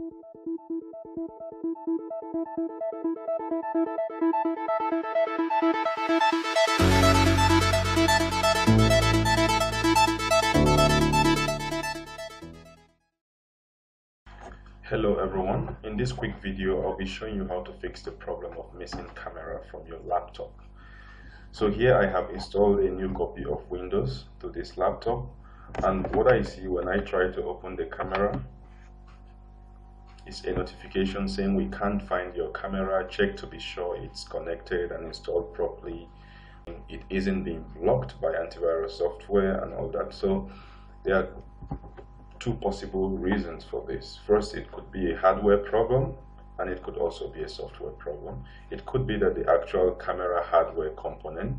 Hello everyone, in this quick video I'll be showing you how to fix the problem of missing camera from your laptop. So here I have installed a new copy of Windows to this laptop and what I see when I try to open the camera is a notification saying we can't find your camera, check to be sure it's connected and installed properly. It isn't being blocked by antivirus software and all that. So there are two possible reasons for this. First, it could be a hardware problem and it could also be a software problem. It could be that the actual camera hardware component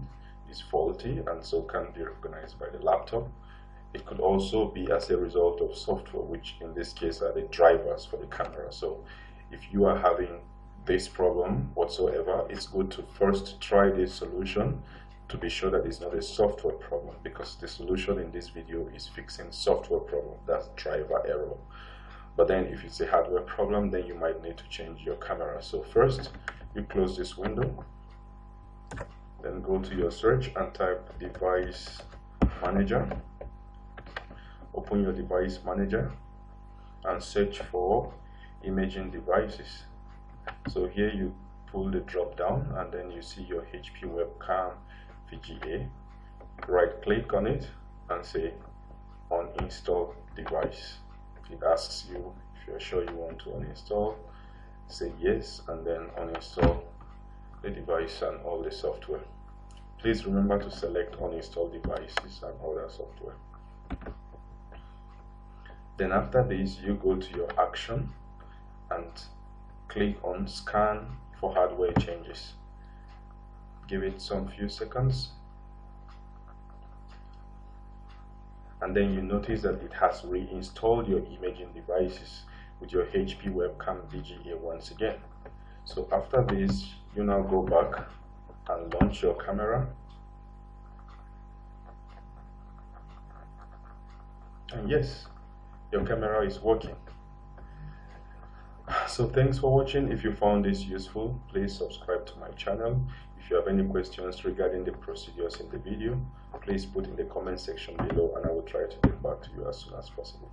is faulty and so can't be recognized by the laptop. It could also be as a result of software, which in this case are the drivers for the camera. So if you are having this problem whatsoever, it's good to first try this solution to be sure that it's not a software problem because the solution in this video is fixing software problem that's driver error. But then if it's a hardware problem then you might need to change your camera. So first you close this window then go to your search and type device manager open your device manager and search for imaging devices so here you pull the drop down and then you see your HP webcam VGA, right click on it and say uninstall device. It asks you if you're sure you want to uninstall, say yes and then uninstall the device and all the software. Please remember to select uninstall devices and other software. Then after this, you go to your action and click on scan for hardware changes. Give it some few seconds. And then you notice that it has reinstalled your imaging devices with your HP webcam VGA once again. So after this you now go back and launch your camera. And yes your camera is working. So thanks for watching. If you found this useful please subscribe to my channel. If you have any questions regarding the procedures in the video please put in the comment section below and i will try to get back to you as soon as possible